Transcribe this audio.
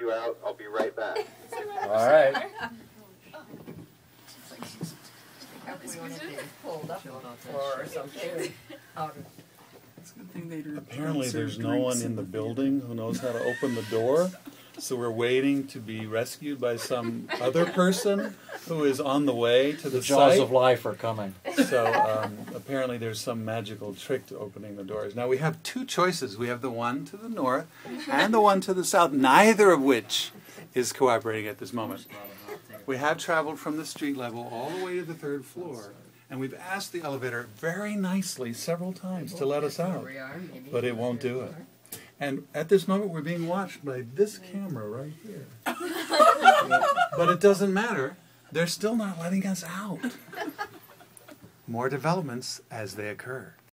you out. I'll be right back. All right. Oh. We want it to be pulled up on the floor or something. Out of- It's a good thing they Apparently, there's no one in the the building who knows how to open the door. So we're waiting to be rescued by some other person who is on the way to the, The jaws site. of life are coming. So um, apparently, there's some magical trick to opening the doors. Now we have two choices. We have the one to the north and the one to the south. Neither of which is cooperating at this moment. We have traveled from the street level all the way to the third floor, and we've asked the elevator very nicely several times to let us out, are, but it won't do it. And at this moment, we're being watched by this camera right here. but it doesn't matter. They're still not letting us out. More developments as they occur.